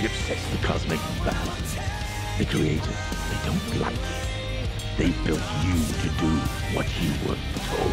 Gibbs tests the cosmic balance. The creators, they don't like it. They built you to do what you were told.